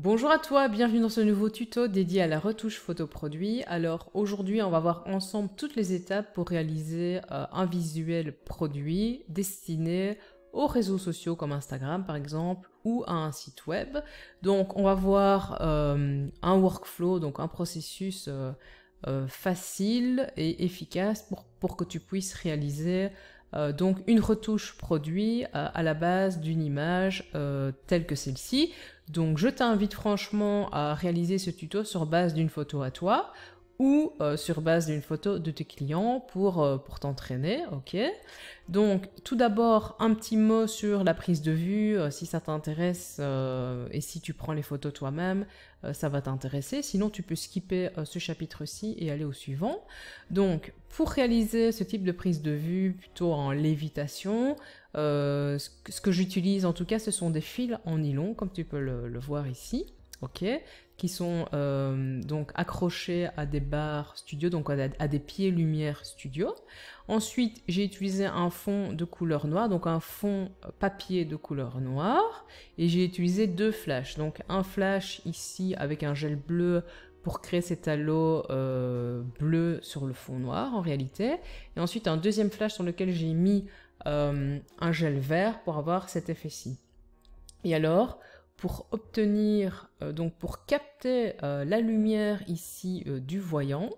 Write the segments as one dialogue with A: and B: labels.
A: Bonjour à toi, bienvenue dans ce nouveau tuto dédié à la retouche photo produit. Alors aujourd'hui on va voir ensemble toutes les étapes pour réaliser euh, un visuel produit destiné aux réseaux sociaux comme Instagram par exemple ou à un site web. Donc on va voir euh, un workflow, donc un processus euh, facile et efficace pour, pour que tu puisses réaliser donc une retouche produit à la base d'une image telle que celle-ci. Donc je t'invite franchement à réaliser ce tuto sur base d'une photo à toi ou euh, sur base d'une photo de tes clients pour, euh, t'entraîner, ok? Donc tout d'abord un petit mot sur la prise de vue, euh, si ça t'intéresse et si tu prends les photos toi-même, ça va t'intéresser. Sinon tu peux skipper ce chapitre-ci et aller au suivant. Donc pour réaliser ce type de prise de vue plutôt en lévitation, ce que, j'utilise en tout cas ce sont des fils en nylon comme tu peux le, le voir ici ok, qui sont euh, donc accrochés à des barres studio, donc à, des pieds lumière studio. Ensuite, j'ai utilisé un fond de couleur noire, donc un fond papier de couleur noire, et j'ai utilisé deux flashs. Donc un flash ici avec un gel bleu pour créer cet halo euh, bleu sur le fond noir en réalité, et ensuite un deuxième flash sur lequel j'ai mis euh, un gel vert pour avoir cet effet-ci. Et alors, pour obtenir, euh, donc pour capter euh, la lumière ici euh, du voyant,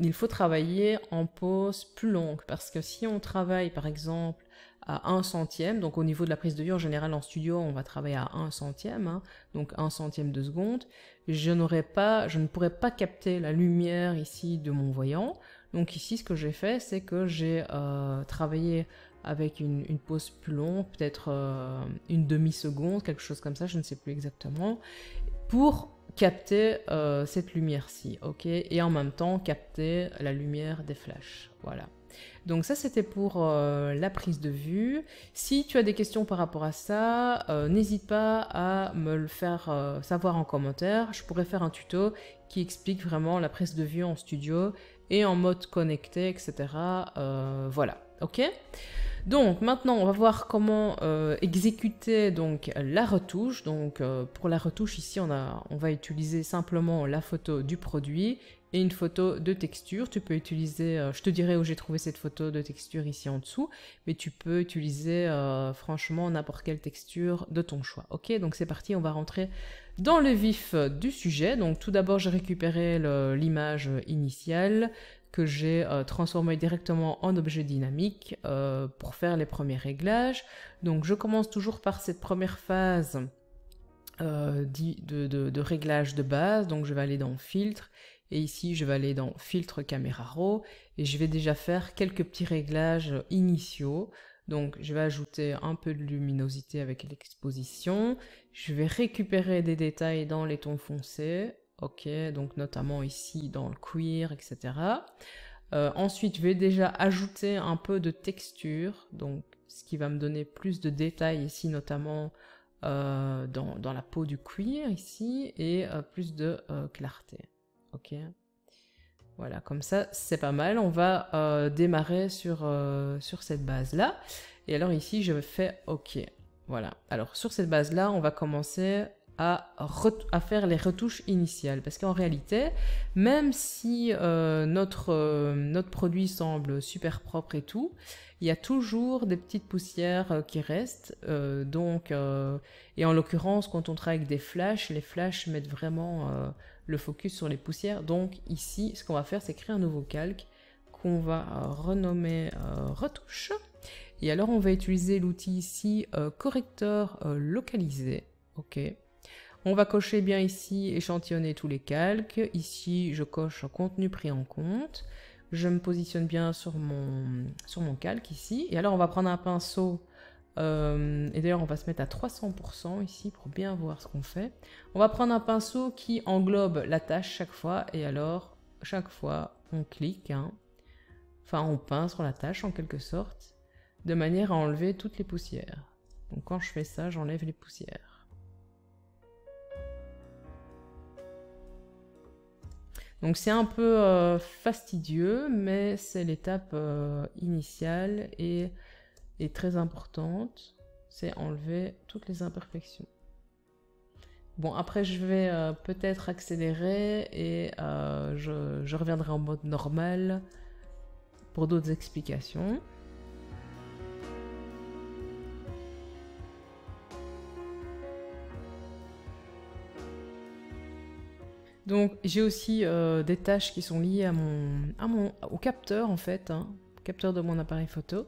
A: il faut travailler en pause plus longue parce que si on travaille par exemple à 1 centième, donc au niveau de la prise de vue en général en studio on va travailler à 1 centième, hein, donc 1 centième de seconde, je pas, je ne pourrais pas capter la lumière ici de mon voyant. Donc ici ce que j'ai fait c'est que j'ai travaillé avec une, pause plus longue, peut-être euh, une demi-seconde, quelque chose comme ça, je ne sais plus exactement, pour capter euh, cette lumière-ci, ok? Et en même temps, capter la lumière des flashs, voilà. Donc ça, c'était pour euh, la prise de vue. Si tu as des questions par rapport à ça, n'hésite pas à me le faire savoir en commentaire. Je pourrais faire un tuto qui explique vraiment la prise de vue en studio et en mode connecté, etc. voilà, ok donc maintenant, on va voir comment euh, exécuter donc la retouche. Donc euh, pour la retouche ici, on, a, on va utiliser simplement la photo du produit et une photo de texture. Tu peux utiliser, euh, je te dirai où j'ai trouvé cette photo de texture ici en dessous, mais tu peux utiliser franchement n'importe quelle texture de ton choix. Ok, donc c'est parti, on va rentrer dans le vif du sujet. Donc tout d'abord, j'ai récupéré l'image initiale que j'ai euh, transformé directement en objet dynamique euh, pour faire les premiers réglages. Donc je commence toujours par cette première phase euh, de, de, réglage de base. Donc je vais aller dans filtre et ici je vais aller dans filtre caméra raw et je vais déjà faire quelques petits réglages initiaux. Donc je vais ajouter un peu de luminosité avec l'exposition. Je vais récupérer des détails dans les tons foncés ok, donc notamment ici dans le queer, etc. Euh, ensuite, je vais déjà ajouter un peu de texture, donc ce qui va me donner plus de détails ici, notamment euh, dans, la peau du queer ici, et euh, plus de clarté. Ok. Voilà, comme ça, c'est pas mal. On va démarrer sur, sur cette base-là. Et alors ici, je fais OK. Voilà. Alors sur cette base-là, on va commencer à, faire les retouches initiales. Parce qu'en réalité, même si euh, notre, euh, notre produit semble super propre et tout, il y a toujours des petites poussières euh, qui restent. donc, et en l'occurrence, quand on travaille avec des flashs, les flashs mettent vraiment le focus sur les poussières. Donc ici, ce qu'on va faire, c'est créer un nouveau calque qu'on va renommer retouche. Et alors, on va utiliser l'outil ici correcteur localisé. Ok, on va cocher bien ici, échantillonner tous les calques. Ici, je coche contenu pris en compte. Je me positionne bien sur mon, calque ici. Et alors, on va prendre un pinceau. Euh, et d'ailleurs, on va se mettre à 300% ici pour bien voir ce qu'on fait. On va prendre un pinceau qui englobe la tâche chaque fois. Et alors, chaque fois, on clique. Hein. Enfin, on peint sur la tâche en quelque sorte. De manière à enlever toutes les poussières. Donc quand je fais ça, j'enlève les poussières. Donc c'est un peu euh, fastidieux, mais c'est l'étape euh, initiale et, très importante, c'est enlever toutes les imperfections. Bon, après, je vais euh, peut-être accélérer et je reviendrai en mode normal pour d'autres explications. Donc j'ai aussi euh, des tâches qui sont liées à mon, à mon, au capteur en fait, hein, capteur de mon appareil photo.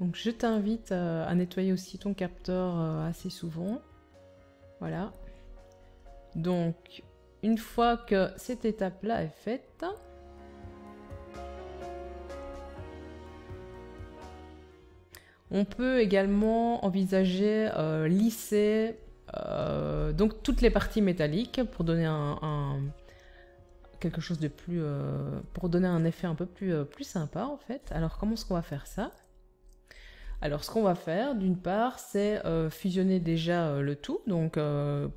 A: Donc je t'invite à, à nettoyer aussi ton capteur euh, assez souvent. Voilà. Donc une fois que cette étape-là est faite, on peut également envisager euh, lisser euh, donc toutes les parties métalliques pour donner un- quelque chose de plus euh, pour donner un effet un peu plus euh, plus sympa en fait. Alors comment est-ce qu'on va faire ça? Alors ce qu'on va faire d'une part c'est euh, fusionner déjà le tout. Donc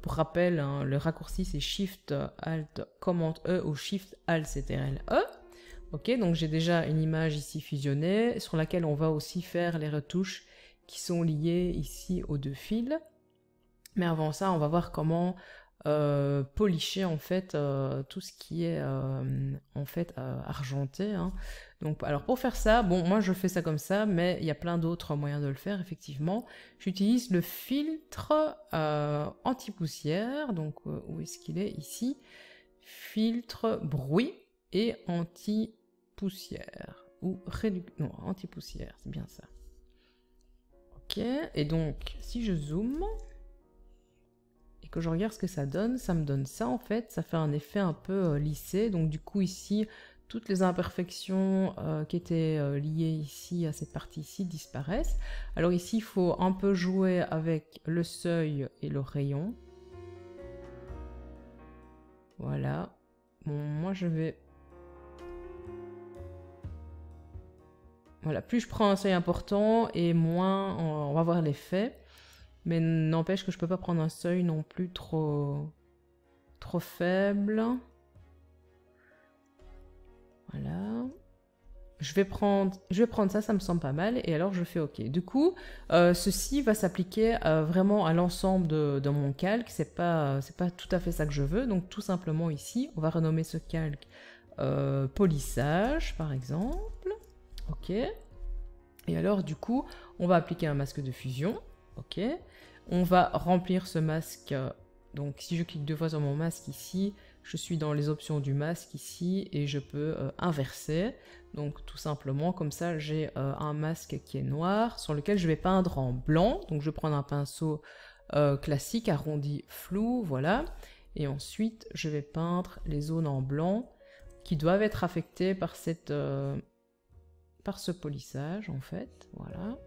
A: pour rappel hein, le raccourci c'est Shift Alt Command E ou Shift Alt CTRL E. Ok donc j'ai déjà une image ici fusionnée sur laquelle on va aussi faire les retouches qui sont liées ici aux deux fils. Mais avant ça, on va voir comment euh, polisher en fait euh, tout ce qui est euh, en fait argenté. hein. Donc, alors pour faire ça, bon, moi je fais ça comme ça, mais il y a plein d'autres moyens de le faire effectivement. J'utilise le filtre anti-poussière. Donc où est-ce qu'il est? Ici, filtre bruit et anti-poussière ou réduc non anti-poussière, c'est bien ça. Ok, et donc si je zoome que je regarde ce que ça donne, ça me donne ça en fait, ça fait un effet un peu euh, lissé, donc du coup ici, toutes les imperfections euh, qui étaient euh, liées ici à cette partie ici disparaissent. Alors ici, il faut un peu jouer avec le seuil et le rayon. Voilà. Moi je vais... Voilà, plus je prends un seuil important et moins on va voir l'effet. Mais n'empêche que je peux pas prendre un seuil non plus trop trop faible. Voilà. Je vais prendre, ça, ça me semble pas mal, et alors je fais OK. Du coup, euh, ceci va s'appliquer euh, vraiment à l'ensemble de, mon calque. C'est pas, pas tout à fait ça que je veux. Donc tout simplement ici, on va renommer ce calque euh, polissage, par exemple. OK. Et alors du coup, on va appliquer un masque de fusion. OK. On va remplir ce masque. euh, Donc si je clique deux fois sur mon masque ici, je suis dans les options du masque ici et je peux euh, inverser. Donc tout simplement comme ça j'ai euh, un masque qui est noir sur lequel je vais peindre en blanc. Donc je vais prendre un pinceau classique arrondi flou, voilà. Et ensuite je vais peindre les zones en blanc qui doivent être affectées par cette par ce polissage en fait, voilà.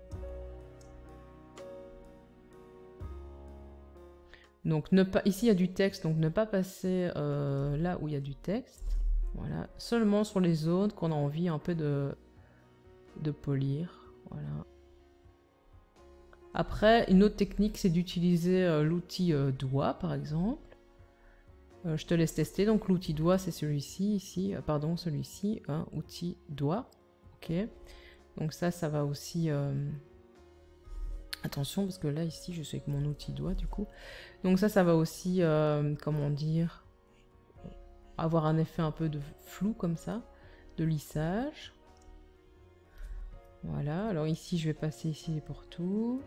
A: Donc ne pas, ici il y a du texte, donc ne pas passer euh, là où il y a du texte. Voilà, seulement sur les zones qu'on a envie un peu de, polir. Voilà. Après, une autre technique, c'est d'utiliser euh, l'outil euh, doigt, par exemple. Je te laisse tester. Donc l'outil doigt, c'est celui-ci, ici, pardon, celui-ci, hein, outil doigt. Ok. Donc ça, ça va aussi. Attention, parce que là, ici, je suis avec mon outil doigt, du coup. Donc ça, ça va aussi, euh, comment dire, avoir un effet un peu de flou comme ça, de lissage. Voilà, alors ici, je vais passer ici les pourtours.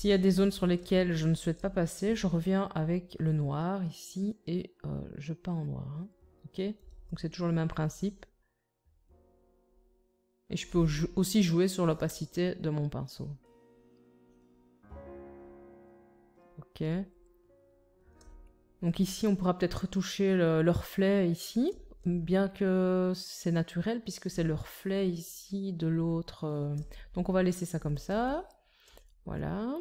A: S'il y a des zones sur lesquelles je ne souhaite pas passer, je reviens avec le noir ici et euh, je peins en noir. hein. C'est toujours le même principe. Et je peux au- aussi jouer sur l'opacité de mon pinceau. Ok? Donc ici, on pourra peut-être retoucher le, le reflet ici, bien que c'est naturel puisque c'est le reflet ici de l'autre. euh. Donc on va laisser ça comme ça. Voilà.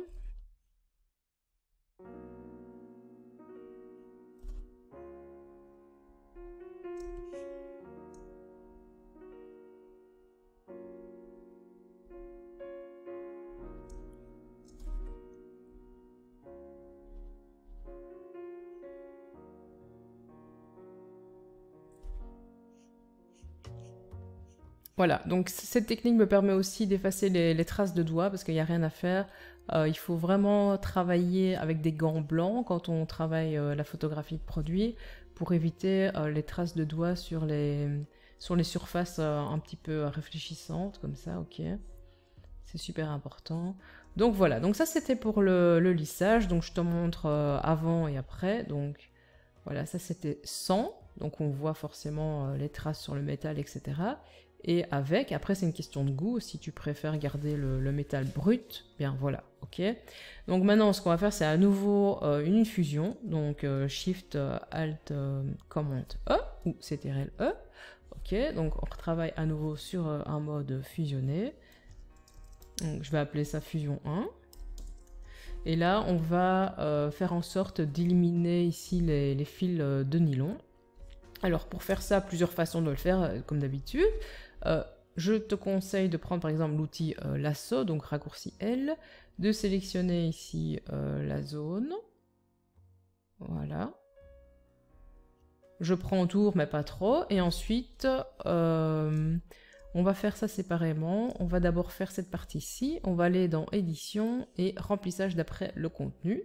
A: Voilà, donc cette technique me permet aussi d'effacer les, traces de doigts parce qu'il n'y a rien à faire. Euh, il faut vraiment travailler avec des gants blancs quand on travaille euh, la photographie de produit pour éviter euh, les traces de doigts sur les, sur les surfaces un petit peu réfléchissantes, comme ça, ok. C'est super important. Donc voilà, donc ça c'était pour le, le, lissage, donc je te montre avant et après. Donc voilà, ça c'était sans, donc on voit forcément les traces sur le métal, etc et avec. Après, c'est une question de goût. Si tu préfères garder le, métal brut, bien voilà, ok. Donc maintenant, ce qu'on va faire, c'est à nouveau euh, une fusion. Donc euh, Shift euh, Alt Command E ou CTRL E. Ok, donc on retravaille à nouveau sur un mode fusionné. Donc, je vais appeler ça fusion 1. Et là, on va faire en sorte d'éliminer ici les, les, fils de nylon. Alors pour faire ça, plusieurs façons de le faire, comme d'habitude. Euh, je te conseille de prendre par exemple l'outil euh, lasso, donc raccourci L, de sélectionner ici euh, la zone. Voilà. Je prends tour, mais pas trop. Et ensuite, on va faire ça séparément. On va d'abord faire cette partie-ci. On va aller dans édition et remplissage d'après le contenu.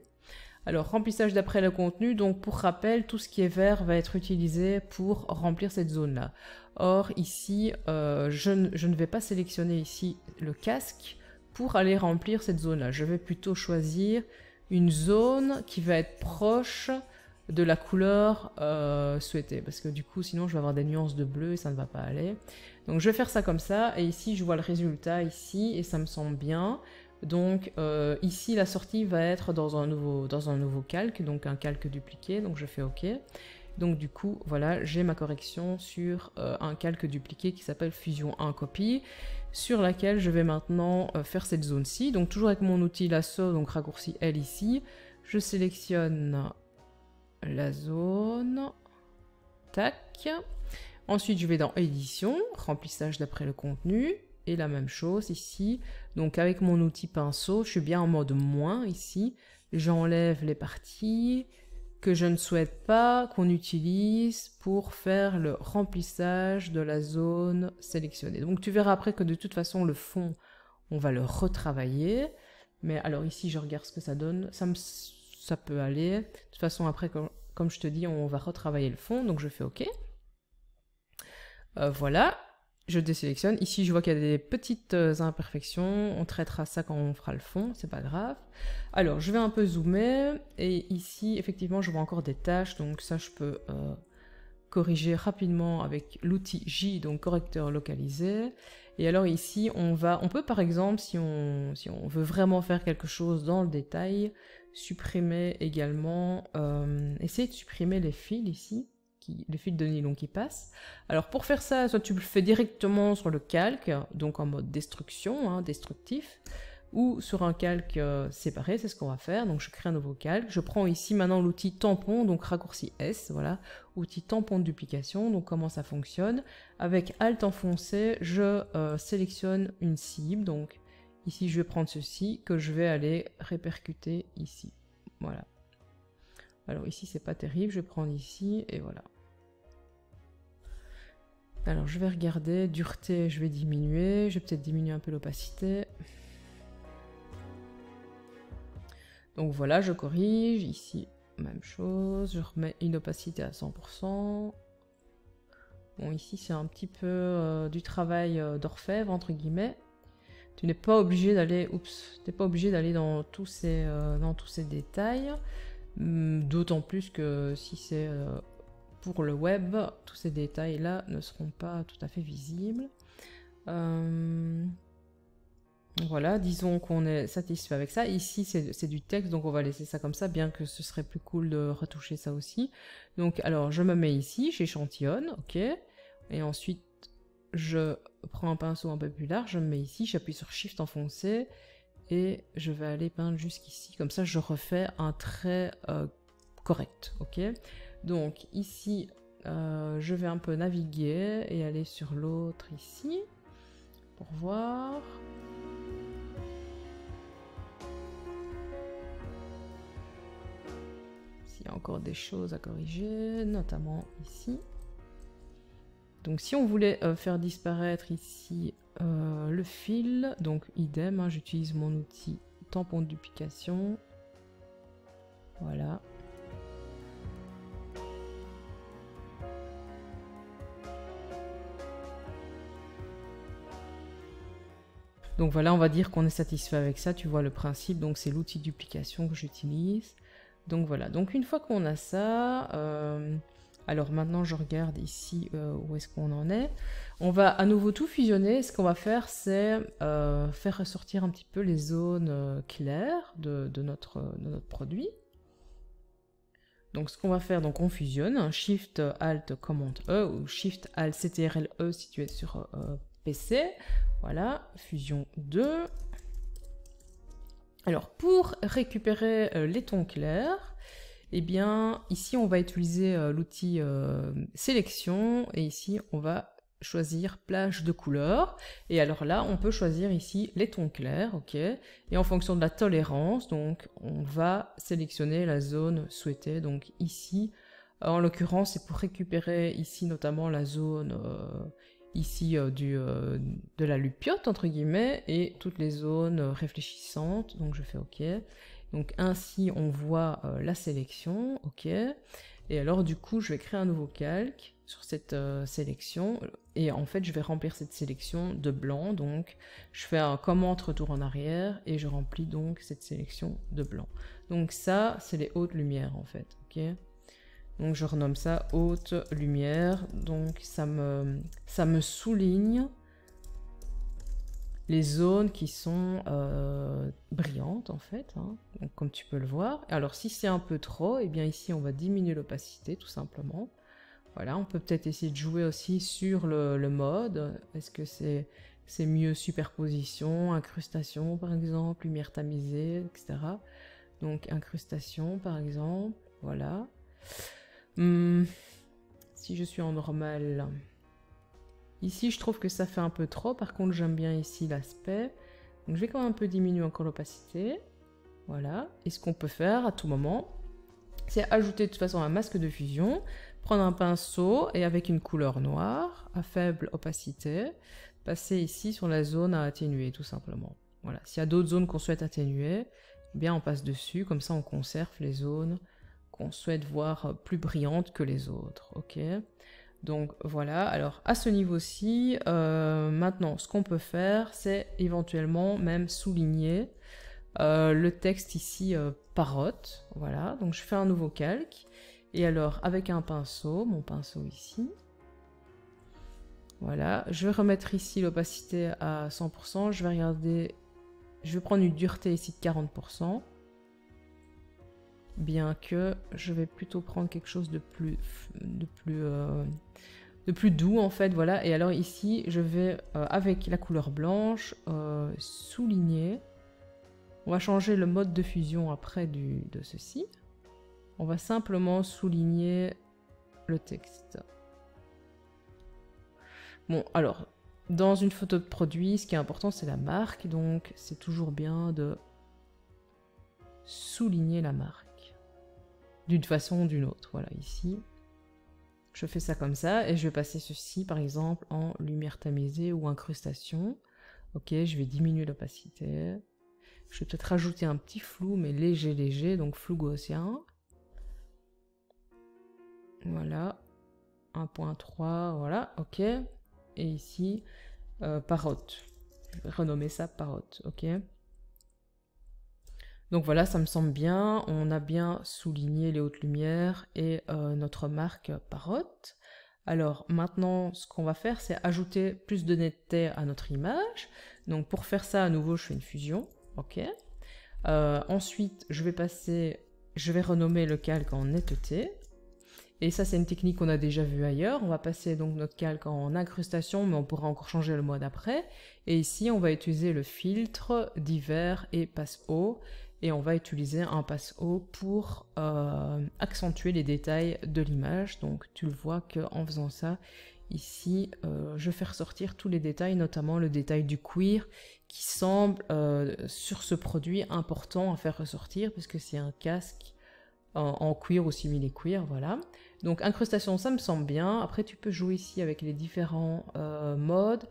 A: Alors, remplissage d'après le contenu, donc pour rappel, tout ce qui est vert va être utilisé pour remplir cette zone-là. Or, ici, euh, je, ne vais pas sélectionner ici le casque pour aller remplir cette zone-là. Je vais plutôt choisir une zone qui va être proche de la couleur euh, souhaitée. Parce que du coup, sinon, je vais avoir des nuances de bleu et ça ne va pas aller. Donc, je vais faire ça comme ça. Et ici, je vois le résultat ici et ça me semble bien. Donc euh, ici, la sortie va être dans un, nouveau, calque, donc un calque dupliqué, donc je fais OK. Donc du coup, voilà, j'ai ma correction sur euh, un calque dupliqué qui s'appelle Fusion 1 copie, sur laquelle je vais maintenant euh, faire cette zone-ci. Donc toujours avec mon outil lasso, donc raccourci L ici, je sélectionne la zone, tac. Ensuite, je vais dans édition, remplissage d'après le contenu, et la même chose ici. Donc avec mon outil pinceau, je suis bien en mode moins ici. J'enlève les parties que je ne souhaite pas qu'on utilise pour faire le remplissage de la zone sélectionnée. Donc tu verras après que de toute façon le fond, on va le retravailler. Mais alors ici, je regarde ce que ça donne. Ça, peut aller. De toute façon, après, comme, comme, je te dis, on va retravailler le fond. Donc je fais OK. Euh, voilà je désélectionne. Ici, je vois qu'il y a des petites euh, imperfections. On traitera ça quand on fera le fond, c'est pas grave. Alors, je vais un peu zoomer. Et ici, effectivement, je vois encore des tâches. Donc ça, je peux euh, corriger rapidement avec l'outil J, donc correcteur localisé. Et alors ici, on va, on peut par exemple, si on, si on veut vraiment faire quelque chose dans le détail, supprimer également, euh, essayer de supprimer les fils ici les fils de nylon qui passent. Alors pour faire ça, soit tu le fais directement sur le calque, donc en mode destruction, hein, destructif, ou sur un calque euh, séparé, c'est ce qu'on va faire. Donc je crée un nouveau calque. Je prends ici maintenant l'outil tampon, donc raccourci S, voilà, outil tampon de duplication. Donc comment ça fonctionne Avec Alt enfoncé, je euh, sélectionne une cible. Donc ici je vais prendre ceci que je vais aller répercuter ici. Voilà. Alors ici c'est pas terrible, je vais prendre ici et voilà. Alors je vais regarder, dureté je vais diminuer, je vais peut-être diminuer un peu l'opacité. Donc voilà, je corrige, ici même chose, je remets une opacité à 100%. Bon ici c'est un petit peu euh, du travail euh, d'orfèvre entre guillemets. Tu n'es pas obligé d'aller, oups, pas obligé d'aller dans tous ces euh, dans tous ces détails. Hmm, d'autant plus que si c'est pour le web, tous ces détails-là ne seront pas tout à fait visibles. Euh, voilà, disons qu'on est satisfait avec ça. Ici, c'est du texte, donc on va laisser ça comme ça, bien que ce serait plus cool de retoucher ça aussi. Donc, alors, je me mets ici, j'échantillonne, ok. Et ensuite, je prends un pinceau un peu plus large, je me mets ici, j'appuie sur Shift enfoncé, et je vais aller peindre jusqu'ici. Comme ça, je refais un trait euh, correct, ok donc ici, euh, je vais un peu naviguer et aller sur l'autre ici pour voir. S'il y a encore des choses à corriger, notamment ici. Donc si on voulait euh, faire disparaître ici euh, le fil, donc idem, hein, j'utilise mon outil tampon de duplication. Voilà. Donc voilà, on va dire qu'on est satisfait avec ça, tu vois le principe, donc c'est l'outil de duplication que j'utilise. Donc voilà, donc une fois qu'on a ça, euh, alors maintenant je regarde ici euh, où est-ce qu'on en est. On va à nouveau tout fusionner, ce qu'on va faire c'est euh, faire ressortir un petit peu les zones claires de, notre, produit. Donc ce qu'on va faire, donc on fusionne, Shift Alt Command E ou Shift Alt CTRL E si tu es sur PC. Voilà, fusion 2. Alors, pour récupérer euh, les tons clairs, eh bien, ici, on va utiliser euh, l'outil euh, sélection, et ici, on va choisir plage de couleurs. Et alors là, on peut choisir ici les tons clairs, ok Et en fonction de la tolérance, donc, on va sélectionner la zone souhaitée. Donc ici, en l'occurrence, c'est pour récupérer ici notamment la zone ici euh, du, euh, de la lupiote entre guillemets et toutes les zones réfléchissantes. Donc je fais ok. Donc ainsi on voit euh, la sélection. Ok. Et alors du coup je vais créer un nouveau calque sur cette sélection. Et en fait je vais remplir cette sélection de blanc. Donc je fais un commande retour en arrière et je remplis donc cette sélection de blanc. Donc ça c'est les hautes lumières en fait. Ok donc je renomme ça haute lumière. Donc ça me, souligne les zones qui sont euh, brillantes en fait, hein. comme tu peux le voir. Alors si c'est un peu trop, et eh bien ici on va diminuer l'opacité tout simplement. Voilà, on peut peut-être essayer de jouer aussi sur le, le mode. Est-ce que c'est c'est mieux superposition, incrustation par exemple, lumière tamisée, etc. Donc incrustation par exemple, voilà. Hmm. si je suis en normal. Ici, je trouve que ça fait un peu trop. Par contre, j'aime bien ici l'aspect. Donc, je vais quand même un peu diminuer encore l'opacité. Voilà. Et ce qu'on peut faire à tout moment, c'est ajouter de toute façon un masque de fusion, prendre un pinceau et avec une couleur noire à faible opacité, passer ici sur la zone à atténuer tout simplement. Voilà. S'il y a d'autres zones qu'on souhaite atténuer, eh bien on passe dessus, comme ça on conserve les zones qu'on souhaite voir plus brillantes que les autres. Ok? Donc voilà, alors à ce niveau-ci, euh, maintenant ce qu'on peut faire, c'est éventuellement même souligner euh, le texte ici euh. Voilà, donc je fais un nouveau calque. Et alors avec un pinceau, mon pinceau ici, voilà, je vais remettre ici l'opacité à 100%. Je vais regarder, je vais prendre une dureté ici de 40% bien que je vais plutôt prendre quelque chose de plus de plus euh, de plus doux en fait voilà. Et alors ici je vais euh, avec la couleur blanche euh, souligner. On va changer le mode de fusion après de ceci. On va simplement souligner le texte. Bon alors dans une photo de produit ce qui est important c'est la marque. Donc c'est toujours bien de souligner la marque d'une façon ou d'une autre. Voilà, ici, je fais ça comme ça, et je vais passer ceci, par exemple, en lumière tamisée ou incrustation. Ok, je vais diminuer l'opacité. Je vais peut-être rajouter un petit flou, mais léger, léger, donc flou gaussien. Voilà. 1.3, voilà, ok. Et ici, euh, parotte. Je vais renommer ça parotte, ok. Donc voilà, ça me semble bien. On a bien souligné les hautes lumières et euh, notre marque parotte. Alors maintenant, ce qu'on va faire, c'est ajouter plus de netteté à notre image. Donc pour faire ça, à nouveau, je fais une fusion. Ok. Euh, ensuite, je vais passer, je vais renommer le calque en netteté. Et ça, c'est une technique qu'on a déjà vue ailleurs. On va passer donc notre calque en incrustation, mais on pourra encore changer le mode après. Et ici, on va utiliser le filtre divers et passe haut et on va utiliser un passe-haut pour euh, accentuer les détails de l'image. Donc tu le vois qu'en faisant ça, ici, euh, je fais ressortir tous les détails, notamment le détail du cuir qui semble euh, sur ce produit important à faire ressortir parce que c'est un casque en, cuir ou simili-cuir, voilà. Donc incrustation, ça me semble bien. Après, tu peux jouer ici avec les différents modes.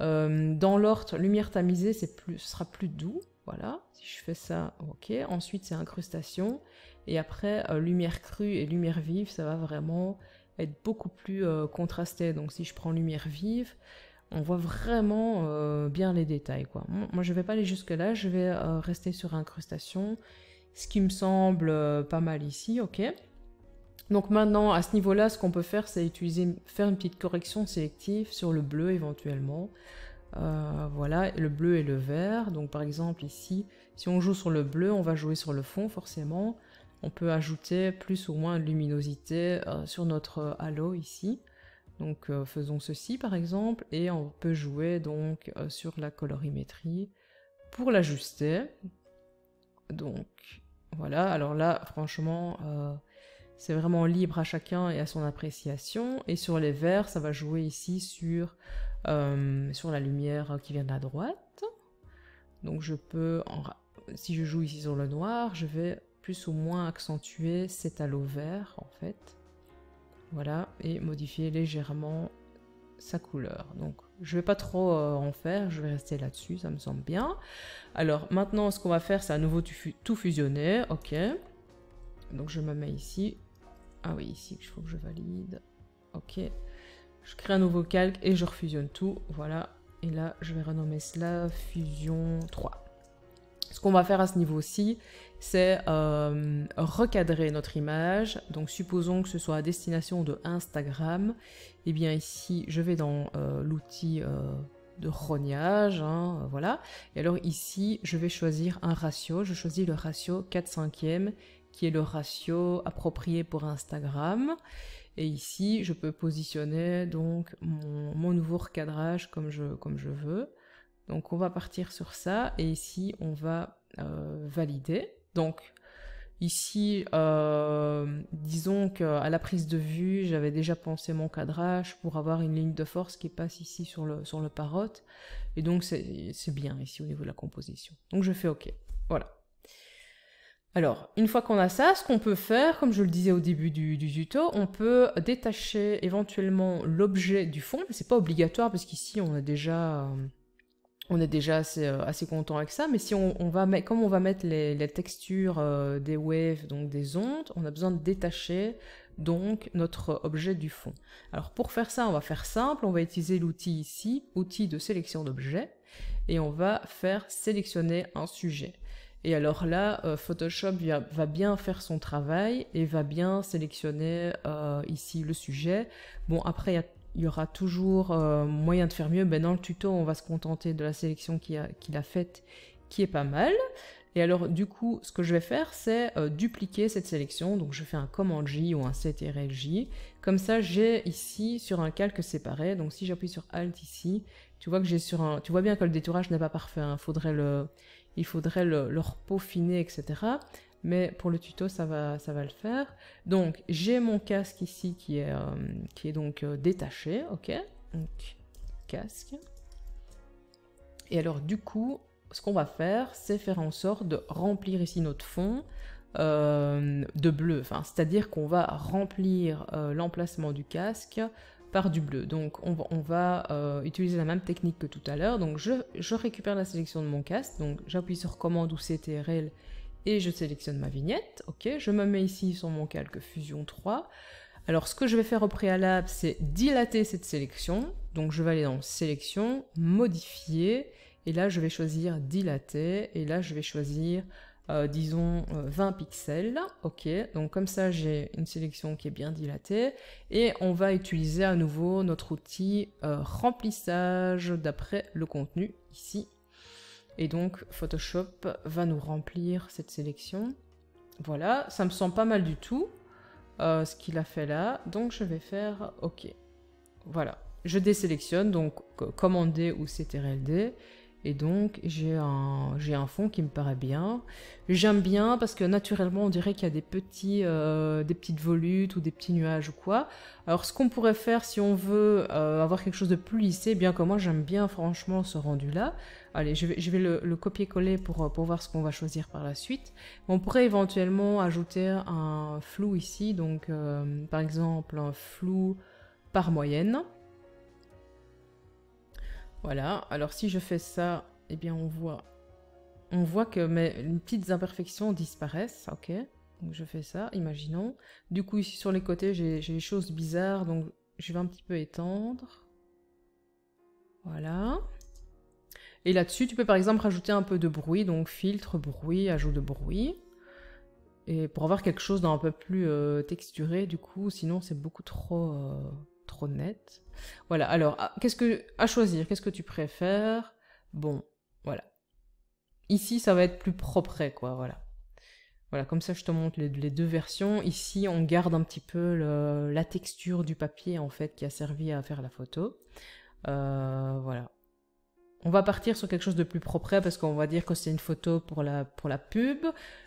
A: Dans l'ordre, lumière tamisée, c'est plus, ce sera plus doux, voilà. Si je fais ça, ok. Ensuite, c'est incrustation. Et après, lumière crue et lumière vive, ça va vraiment être beaucoup plus contrasté. Donc si je prends lumière vive, on voit vraiment euh, bien les détails. Quoi. Moi, je vais pas aller jusque-là, je vais euh, rester sur incrustation, ce qui me semble euh, pas mal ici, ok Donc maintenant, à ce niveau-là, ce qu'on peut faire, c'est utiliser, faire une petite correction sélective sur le bleu éventuellement. voilà, le bleu et le vert. Donc par exemple ici, si on joue sur le bleu, on va jouer sur le fond forcément. On peut ajouter plus ou moins de luminosité sur notre halo ici. Donc euh, faisons ceci par exemple et on peut jouer donc euh, sur la colorimétrie pour l'ajuster. Donc voilà, alors là franchement euh, c'est vraiment libre à chacun et à son appréciation. Et sur les verts, ça va jouer ici sur, sur la lumière qui vient de la droite. Donc je peux, si je joue ici sur le noir, je vais plus ou moins accentuer cet halo vert en fait. Voilà, et modifier légèrement sa couleur. Donc je vais pas trop euh, en faire, je vais rester là-dessus, ça me semble bien. Alors maintenant ce qu'on va faire c'est à nouveau tout fusionner, ok. Donc je me mets ici. Ah oui, ici il faut que je valide. Ok. Je crée un nouveau calque et je refusionne tout, voilà. Et là je vais renommer cela fusion 3. Ce qu'on va faire à ce niveau-ci, c'est euh, recadrer notre image. Donc supposons que ce soit à destination de Instagram. Eh bien ici, je vais dans euh, l'outil euh, de rognage, hein, voilà. Et alors ici, je vais choisir un ratio. Je choisis le ratio 4 5 e qui est le ratio approprié pour Instagram. Et ici, je peux positionner donc mon, nouveau recadrage comme je, comme je veux. Donc on va partir sur ça et ici on va euh, valider. Donc ici, euh, disons qu'à la prise de vue, j'avais déjà pensé mon cadrage pour avoir une ligne de force qui passe ici sur le, sur le parrot. Et donc c'est bien ici au niveau de la composition. Donc je fais OK. Voilà. Alors, une fois qu'on a ça, ce qu'on peut faire, comme je le disais au début du, tuto, on peut détacher éventuellement l'objet du fond, mais c'est pas obligatoire parce qu'ici on. Euh, est déjà assez, euh, assez content avec ça, mais si on, va comme on va mettre les, textures euh, des waves, donc des ondes, on a besoin de détacher donc notre objet du fond. Alors pour faire ça, on va faire simple, on va utiliser l'outil ici, outil de sélection d'objets, et on va faire sélectionner un sujet. Et alors là, euh, Photoshop va, bien faire son travail et va bien sélectionner ici le sujet. Bon, après, il y il aura toujours euh, moyen de faire mieux. Ben, dans le tuto, on va se contenter de la sélection qu'il a, faite, qui est pas mal. Et alors, du coup, ce que je vais faire, c'est euh, dupliquer cette sélection. Donc, je fais un command J ou un CTRL J. Comme ça, j'ai ici sur un calque séparé. Donc, si j'appuie sur Alt ici, tu vois que j'ai sur un. Tu vois bien que le détourage n'est pas parfait. Hein. Faudrait le... Il faudrait le, le peaufiner, etc mais pour le tuto ça va, ça va le faire. Donc j'ai mon casque ici qui est, euh, qui est donc euh, détaché, ok Donc casque. Et alors du coup, ce qu'on va faire, c'est faire en sorte de remplir ici notre fond euh, de bleu. Enfin, c'est-à-dire qu'on va remplir l'emplacement du casque du bleu. Donc on va, va utiliser la même technique que tout à l'heure. Donc je, je, récupère la sélection de mon casque. Donc j'appuie sur commande ou CTRL et je sélectionne ma vignette, ok, je me mets ici sur mon calque Fusion 3. Alors ce que je vais faire au préalable, c'est dilater cette sélection, donc je vais aller dans Sélection, Modifier, et là je vais choisir Dilater, et là je vais choisir, euh, disons, 20 euh, pixels, ok, donc comme ça j'ai une sélection qui est bien dilatée, et on va utiliser à nouveau notre outil euh, remplissage d'après le contenu, ici et donc Photoshop va nous remplir cette sélection. Voilà, ça me semble pas mal du tout ce qu'il a fait là. Donc je vais faire OK. Voilà, je désélectionne, donc commandé ou CTRLD. Et donc, j'ai un, fond qui me paraît bien. J'aime bien parce que naturellement, on dirait qu'il y a des, petits, euh, des petites volutes ou des petits nuages ou quoi. Alors, ce qu'on pourrait faire si on veut euh, avoir quelque chose de plus lissé, bien que moi, j'aime bien franchement ce rendu-là. Allez, je vais, le, copier-coller pour, pour voir ce qu'on va choisir par la suite. On pourrait éventuellement ajouter un flou ici. Donc, euh, par exemple, un flou par moyenne. Voilà, alors si je fais ça, eh bien on voit, on voit que mes petites imperfections disparaissent, ok Donc je fais ça, imaginons. Du coup ici sur les côtés j'ai des choses bizarres, donc je vais un petit peu étendre. Voilà. Et là-dessus, tu peux par exemple rajouter un peu de bruit, donc filtre, bruit, ajout de bruit. Et pour avoir quelque chose d'un peu plus euh, texturé, du coup, sinon c'est beaucoup trop... Euh, trop net. Voilà, alors, ah, qu'est-ce que, à choisir, qu'est-ce que tu préfères? Bon, voilà. Ici, ça va être plus propre, quoi, voilà. Voilà, comme ça, je te montre les, deux versions. Ici, on garde un petit peu la texture du papier, en fait, qui a servi à faire la photo. Euh, voilà. On va partir sur quelque chose de plus propre parce qu'on va dire que c'est une photo pour la, pub.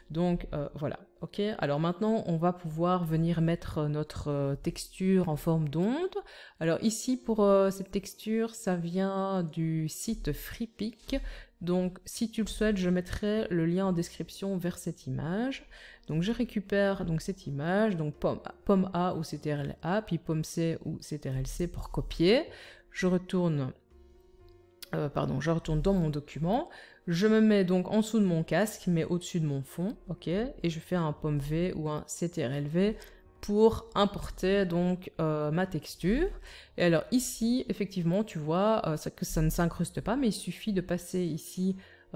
A: Donc euh, voilà, ok. Alors maintenant, on va pouvoir venir mettre notre euh, texture en forme d'onde. Alors ici, pour euh, cette texture, ça vient du site FreePic. Donc si tu le souhaites, je mettrai le lien en description vers cette image. Donc je récupère donc cette image, donc pomme, A ou CTRL A, puis pomme C ou CTRL C pour copier. Je retourne euh, pardon, je retourne dans mon document, je me mets donc en dessous de mon casque, mais au-dessus de mon fond, ok, et je fais un pomme V ou un CTRL-V pour importer donc euh, ma texture. Et alors ici, effectivement, tu vois euh, que ça ne s'incruste pas, mais il suffit de passer ici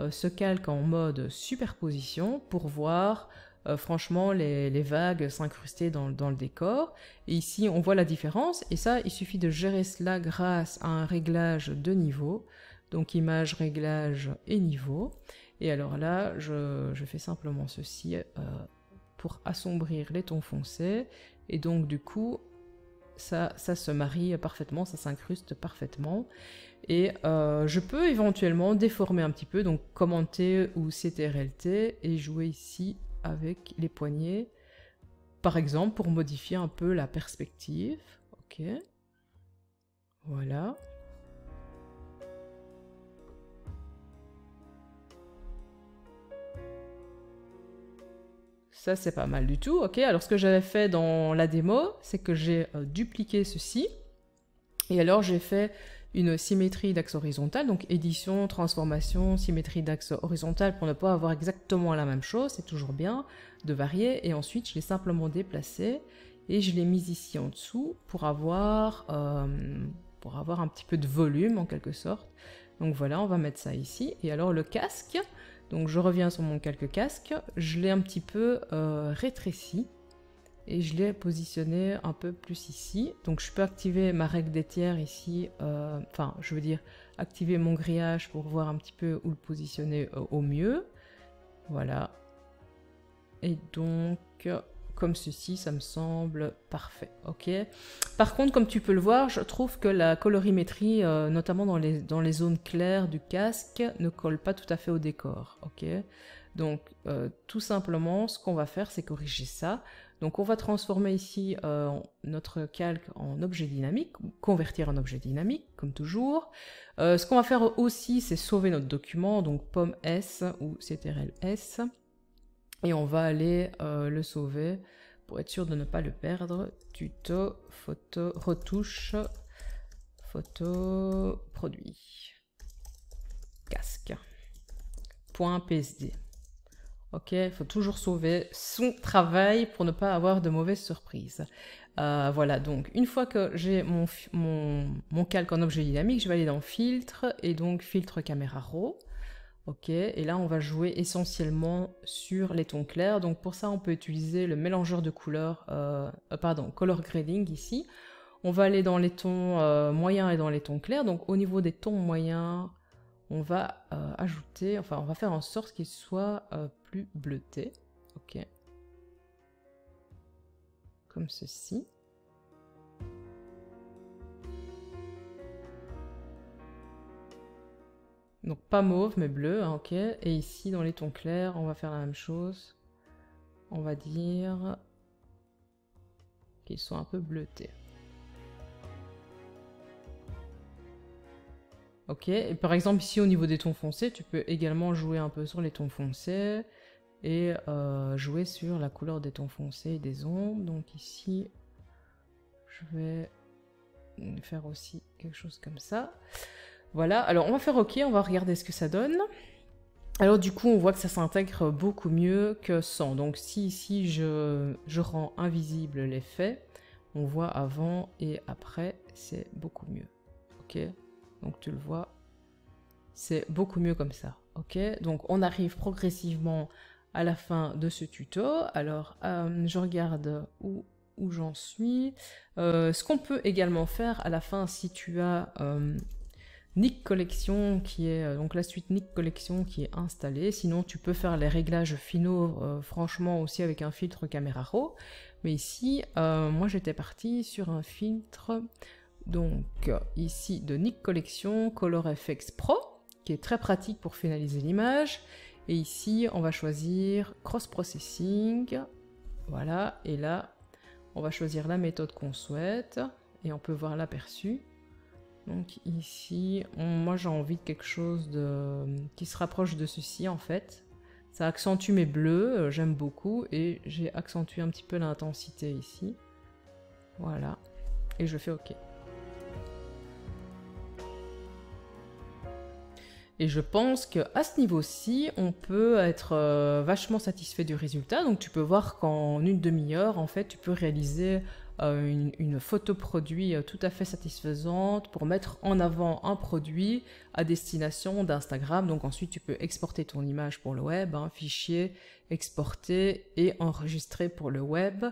A: ce calque en mode superposition pour voir franchement les, vagues s'incruster dans, le décor. Et ici, on voit la différence. Et ça, il suffit de gérer cela grâce à un réglage de niveau. Donc image, réglage et niveau. Et alors là, je, fais simplement ceci euh, pour assombrir les tons foncés. Et donc du coup, ça, ça se marie parfaitement, ça s'incruste parfaitement. Et euh, je peux éventuellement déformer un petit peu, donc commenter ou CTRLT et jouer ici avec les poignets. Par exemple, pour modifier un peu la perspective. Ok. Voilà. Ça, c'est pas mal du tout. Ok, alors ce que j'avais fait dans la démo, c'est que j'ai euh, dupliqué ceci. Et alors, j'ai fait une symétrie d'axe horizontal, donc édition, transformation, symétrie d'axe horizontal pour ne pas avoir exactement la même chose, c'est toujours bien de varier. Et ensuite, je l'ai simplement déplacé et je l'ai mis ici en dessous pour avoir, euh, pour avoir un petit peu de volume en quelque sorte. Donc voilà, on va mettre ça ici. Et alors le casque, donc je reviens sur mon calque casque, je l'ai un petit peu euh, rétréci et je l'ai positionné un peu plus ici. Donc je peux activer ma règle des tiers ici, euh, enfin je veux dire activer mon grillage pour voir un petit peu où le positionner euh, au mieux. Voilà. Et donc comme ceci, ça me semble parfait. Ok. Par contre, comme tu peux le voir, je trouve que la colorimétrie, euh, notamment dans les, dans les zones claires du casque, ne colle pas tout à fait au décor. Ok. Donc, euh, tout simplement, ce qu'on va faire, c'est corriger ça. Donc, on va transformer ici euh, notre calque en objet dynamique, convertir en objet dynamique, comme toujours. ce qu'on va faire aussi, c'est sauver notre document, donc pomme S ou CTRL S et on va aller euh, le sauver pour être sûr de ne pas le perdre. Tuto, photo, retouche, photo, produit, casque, point PSD. Ok, il faut toujours sauver son travail pour ne pas avoir de mauvaises surprises. Euh, voilà, donc une fois que j'ai mon, mon, mon, calque en objet dynamique, je vais aller dans Filtre et donc Filtre Caméra RAW. Ok, et là on va jouer essentiellement sur les tons clairs. Donc pour ça on peut utiliser le mélangeur de couleurs, euh, euh, pardon, color grading ici. On va aller dans les tons euh, moyens et dans les tons clairs. Donc au niveau des tons moyens, on va ajouter, enfin on va faire en sorte qu'ils soient plus bleutés. Ok, comme ceci. Donc pas mauve, mais bleu, hein, ok. Et ici, dans les tons clairs, on va faire la même chose. On va dire qu'ils sont un peu bleutés. Ok, et par exemple ici au niveau des tons foncés, tu peux également jouer un peu sur les tons foncés et euh, jouer sur la couleur des tons foncés et des ombres. Donc ici, je vais faire aussi quelque chose comme ça. Voilà, alors on va faire OK, on va regarder ce que ça donne. Alors du coup, on voit que ça s'intègre beaucoup mieux que sans. Donc si ici je, rends invisible l'effet, on voit avant et après, c'est beaucoup mieux. Ok? Donc tu le vois, c'est beaucoup mieux comme ça. Ok? Donc on arrive progressivement à la fin de ce tuto. Alors euh, je regarde où, où j'en suis. Euh, ce qu'on peut également faire à la fin, si tu as... Euh, Nick Collection qui est euh, donc la suite Nick Collection qui est installée. Sinon, tu peux faire les réglages finaux, euh, franchement aussi avec un filtre caméra raw. Mais ici, euh, moi j'étais parti sur un filtre donc ici de Nick Collection Color FX Pro qui est très pratique pour finaliser l'image. Et ici, on va choisir Cross Processing. Voilà, et là, on va choisir la méthode qu'on souhaite et on peut voir l'aperçu. Donc ici, moi j'ai envie de quelque chose qui se rapproche de ceci en fait. Ça accentue mes bleus, euh, j'aime beaucoup, et j'ai accentué un petit peu l'intensité ici. Voilà. Et je fais OK. Et je pense qu'à ce niveau-ci, on peut être euh, vachement satisfait du résultat. Donc tu peux voir qu'en une demi-heure, en fait, tu peux réaliser euh, une, photo produit euh, tout à fait satisfaisante pour mettre en avant un produit à destination d'Instagram. Donc ensuite, tu peux exporter ton image pour le web, hein, fichier, exporter et enregistrer pour le web.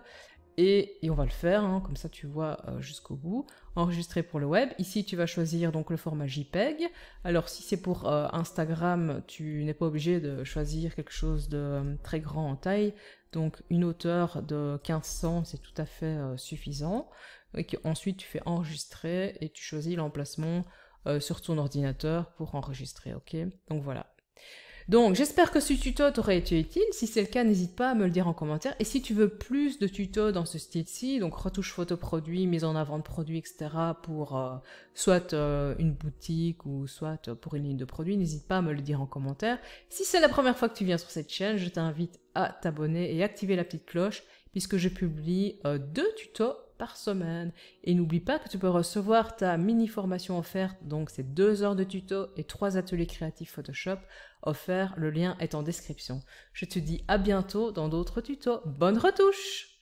A: Et, on va le faire, hein, comme ça tu vois euh, jusqu'au bout. Enregistrer pour le web. Ici, tu vas choisir donc le format JPEG. Alors, si c'est pour Instagram, tu n'es pas obligé de choisir quelque chose de très grand en taille. Donc une hauteur de 1500, c'est tout à fait euh, suffisant. Ensuite, tu fais enregistrer et tu choisis l'emplacement euh, sur ton ordinateur pour enregistrer. Ok? Donc voilà. Donc j'espère que ce tuto t'aurait été utile. Si c'est le cas, n'hésite pas à me le dire en commentaire. Et si tu veux plus de tutos dans ce style-ci, donc retouche photo produit, mise en avant de produits, etc. pour euh, soit euh, une boutique ou soit pour une ligne de produits, n'hésite pas à me le dire en commentaire. Si c'est la première fois que tu viens sur cette chaîne, je t'invite à t'abonner et activer la petite cloche puisque je publie euh, deux tutos par semaine. Et n'oublie pas que tu peux recevoir ta mini formation offerte, donc c'est deux heures de tuto et trois ateliers créatifs Photoshop offerts. Le lien est en description. Je te dis à bientôt dans d'autres tutos. Bonne retouche